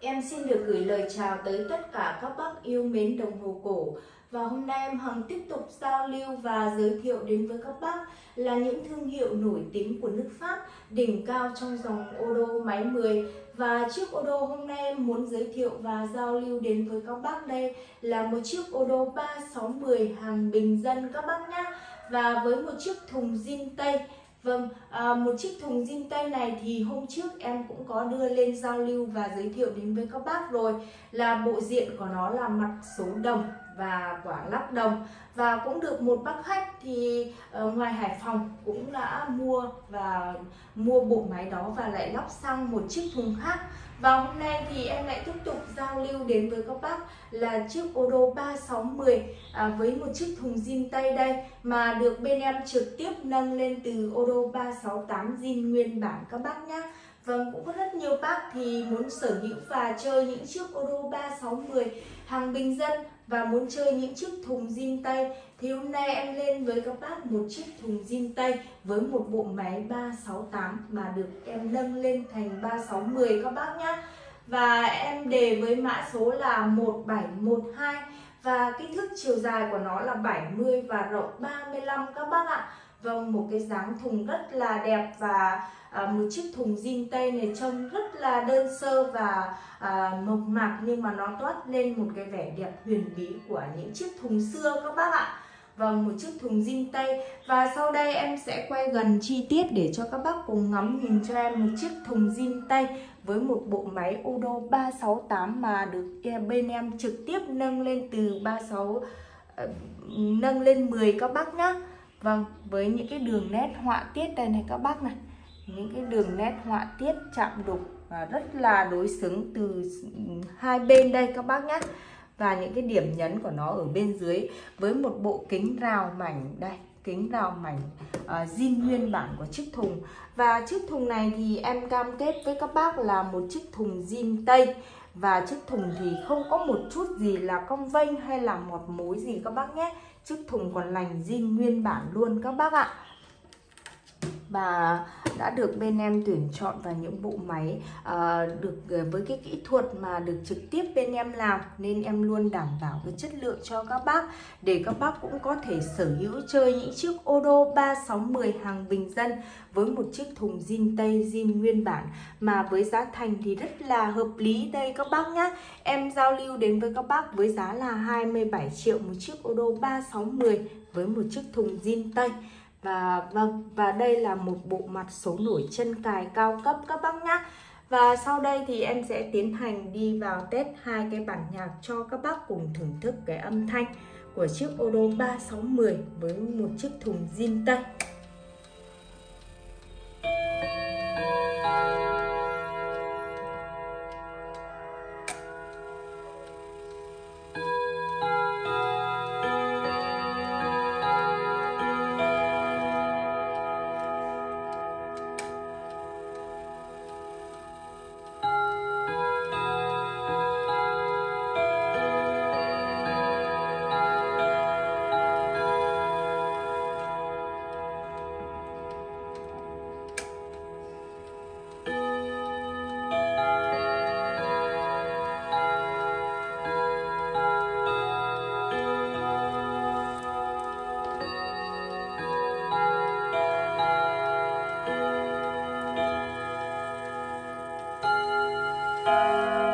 Em xin được gửi lời chào tới tất cả các bác yêu mến đồng hồ cổ. Và hôm nay em Hằng tiếp tục giao lưu và giới thiệu đến với các bác là những thương hiệu nổi tiếng của nước Pháp, đỉnh cao trong dòng ô đô máy 10 và chiếc ô đô hôm nay em muốn giới thiệu và giao lưu đến với các bác đây là một chiếc ô đô 3610 hàng bình dân các bác nhé và với một chiếc thùng zin tây Vâng, à, một chiếc thùng zin tay này thì hôm trước em cũng có đưa lên giao lưu và giới thiệu đến với các bác rồi. Là bộ diện của nó là mặt số đồng và quả lắc đồng. Và cũng được một bác khách thì uh, ngoài Hải Phòng cũng đã mua và mua bộ máy đó và lại lắp sang một chiếc thùng khác. Và hôm nay thì em lại tiếp tục giao lưu đến với các bác là chiếc Odo 3610 à, với một chiếc thùng zin tay đây mà được bên em trực tiếp nâng lên từ Odo 368 zin nguyên bản các bác nhé. Vâng, cũng có rất nhiều bác thì muốn sở hữu và chơi những chiếc Odo 3610 hàng bình dân và muốn chơi những chiếc thùng zin tay. Thì hôm nay em lên với các bác một chiếc thùng zin tay với một bộ máy 368 mà được em nâng lên thành 3610 các bác nhá. Và em đề với mã số là 1712 và kích thước chiều dài của nó là 70 và rộng 35 các bác ạ. Vâng, một cái dáng thùng rất là đẹp và à, một chiếc thùng zin tây này trông rất là đơn sơ và à, mộc mạc nhưng mà nó toát lên một cái vẻ đẹp huyền bí của những chiếc thùng xưa các bác ạ. Vâng, một chiếc thùng zin tây và sau đây em sẽ quay gần chi tiết để cho các bác cùng ngắm nhìn cho em một chiếc thùng zin tây với một bộ máy Odo 368 mà được à, bên em trực tiếp nâng lên từ 36 uh, à, nâng lên 10 các bác nhá. Vâng, với những cái đường nét họa tiết đây này các bác này. Những cái đường nét họa tiết chạm đục và rất là đối xứng từ hai bên đây các bác nhé. Và những cái điểm nhấn của nó ở bên dưới với một bộ kính rào mảnh đây kính rào mảnh uh, zin nguyên bản của chiếc thùng. Và chiếc thùng này thì em cam kết với các bác là một chiếc thùng zin tây và chiếc thùng thì không có một chút gì là cong vênh hay là một mối gì các bác nhé. Chiếc thùng còn lành zin nguyên bản luôn các bác ạ và đã được bên em tuyển chọn vào những bộ máy uh, được ờ, với cái kỹ thuật mà được trực tiếp bên em làm nên em luôn đảm bảo cái chất lượng cho các bác. Để các bác cũng có thể sở hữu chơi những chiếc Odo 3610 hàng bình dân với một chiếc thùng zin tây zin nguyên bản mà với giá thành thì rất là hợp lý. Đây các bác nhá em giao lưu đến với các bác với giá là 27 triệu một chiếc Odo 3610 với một chiếc thùng zin tây và vâng và đây là một bộ mặt số nổi chân cài cao cấp các bác nhá. Và sau đây thì em sẽ tiến hành đi vào test hai cái bản nhạc cho các bác cùng thưởng thức cái âm thanh của chiếc Odo 3610 với một chiếc thùng zin tây Música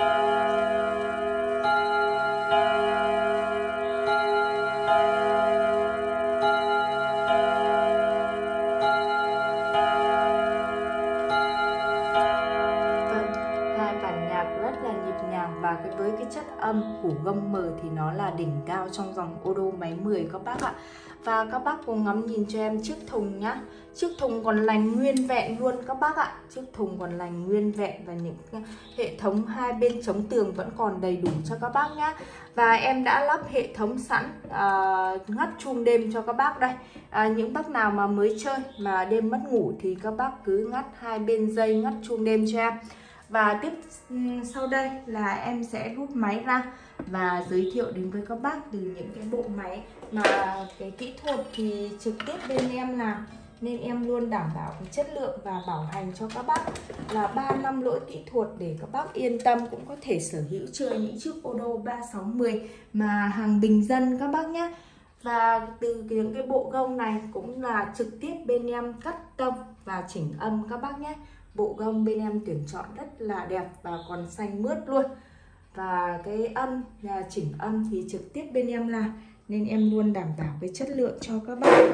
Thank you. Chất âm hủ gông mờ thì nó là đỉnh cao trong dòng ô đô máy 10 các bác ạ. Và các bác cùng ngắm nhìn cho em chiếc thùng nhá. Chiếc thùng còn lành nguyên vẹn luôn các bác ạ. Chiếc thùng còn lành nguyên vẹn và những hệ thống hai bên chống tường vẫn còn đầy đủ cho các bác nhá. Và em đã lắp hệ thống sẵn uh, ngắt chuông đêm cho các bác đây. À, những bác nào mà mới chơi mà đêm mất ngủ thì các bác cứ ngắt hai bên dây ngắt chuông đêm cho em và tiếp ừ, sau đây là em sẽ rút máy ra và giới thiệu đến với các bác từ những cái bộ máy mà cái kỹ thuật thì trực tiếp bên em làm. Nên em luôn đảm bảo cái chất lượng và bảo hành cho các bác là 3 năm lỗi kỹ thuật để các bác yên tâm, cũng có thể sở hữu chơi những chiếc Odo 360 mà hàng bình dân các bác nhé. Và từ những cái bộ gông này cũng là trực tiếp bên em cắt tông và chỉnh âm các bác nhé bộ gông bên em tuyển chọn rất là đẹp và còn xanh mướt luôn. Và cái âm là chỉnh âm thì trực tiếp bên em làm nên em luôn đảm bảo cái chất lượng cho các bác.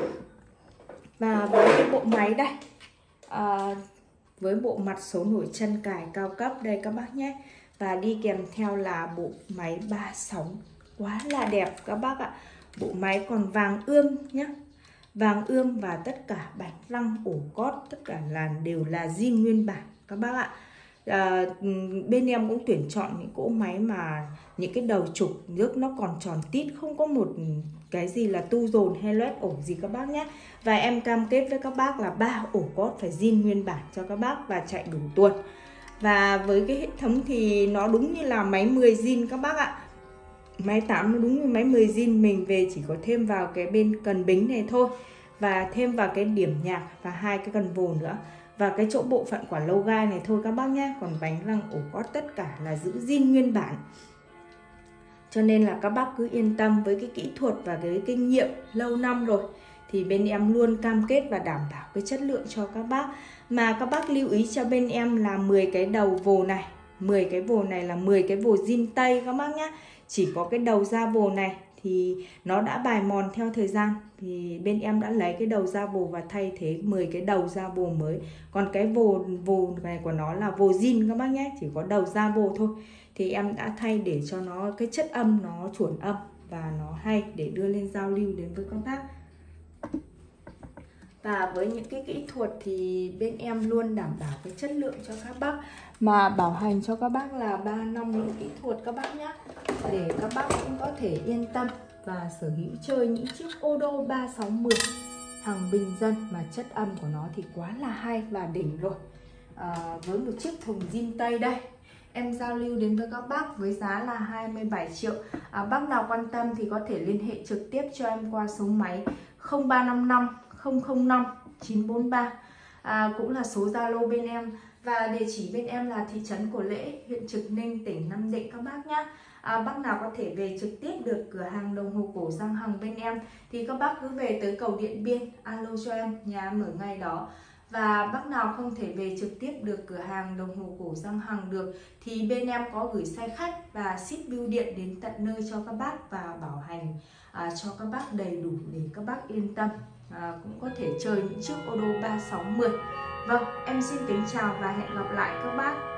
Và với cái bộ máy đây à, với bộ mặt số nổi chân cài cao cấp đây các bác nhé. Và đi kèm theo là bộ máy ba sóng quá là đẹp các bác ạ. Bộ máy còn vàng ươm nhé vàng ươm và tất cả bạch răng ổ cót tất cả là đều là zin nguyên bản các bác ạ. À, bên em cũng tuyển chọn những cỗ máy mà những cái đầu trục nước nó còn tròn tít không có một cái gì là tu dồn hay loét ổ gì các bác nhé. Và em cam kết với các bác là ba ổ cót phải zin nguyên bản cho các bác và chạy đủ tuần. Và với cái hệ thống thì nó đúng như là máy 10 zin các bác ạ máy tắm, đúng như máy 10 zin, mình về chỉ có thêm vào cái bên cần bính này thôi. Và thêm vào cái điểm nhạc và hai cái cần vồ nữa. Và cái chỗ bộ phận quả lâu gai này thôi các bác nhé còn bánh răng ổ gót tất cả là giữ zin nguyên bản. Cho nên là các bác cứ yên tâm với cái kỹ thuật và cái kinh nghiệm lâu năm rồi. Thì bên em luôn cam kết và đảm bảo cái chất lượng cho các bác. Mà các bác lưu ý cho bên em là 10 cái đầu vồ này. 10 cái vồ này là 10 cái vồ zin tây các bác nhé chỉ có cái đầu da vồ này thì nó đã bài mòn theo thời gian. Thì bên em đã lấy cái đầu da vồ và thay thế 10 cái đầu da vồ mới. Còn cái vồ vồ này của nó là vồ zin các bác nhé, chỉ có đầu da vồ thôi. Thì em đã thay để cho nó, cái chất âm nó chuẩn âm và nó hay để đưa lên giao lưu đến với các bác và với những cái kỹ thuật thì bên em luôn đảm bảo cái chất lượng cho các bác. Mà bảo hành cho các bác là 3 năm những kỹ thuật các bác nhé để các bác cũng có thể yên tâm và sở hữu chơi những chiếc Odo 3610 hàng bình dân mà chất âm của nó thì quá là hay và đỉnh rồi. À, với một chiếc thùng zin tây đây em giao lưu đến với các bác với giá là 27 triệu. À, bác nào quan tâm thì có thể liên hệ trực tiếp cho em qua số máy 0355 005 943 à, cũng là số Zalo bên em và địa chỉ bên em là thị trấn Cổ Lễ, huyện Trực Ninh, tỉnh Nam Định các bác nhé. À, bác nào có thể về trực tiếp được cửa hàng đồng hồ cổ Giang Hằng bên em thì các bác cứ về tới cầu Điện Biên, alo cho em, nhà mở ngay đó. Và bác nào không thể về trực tiếp được cửa hàng đồng hồ cổ Giang Hằng được thì bên em có gửi xe khách và ship bưu điện đến tận nơi cho các bác và bảo hành à, cho các bác đầy đủ để các bác yên tâm à, cũng có thể chơi những chiếc ô tô 3610 Vâng, em xin kính chào và hẹn gặp lại các bác.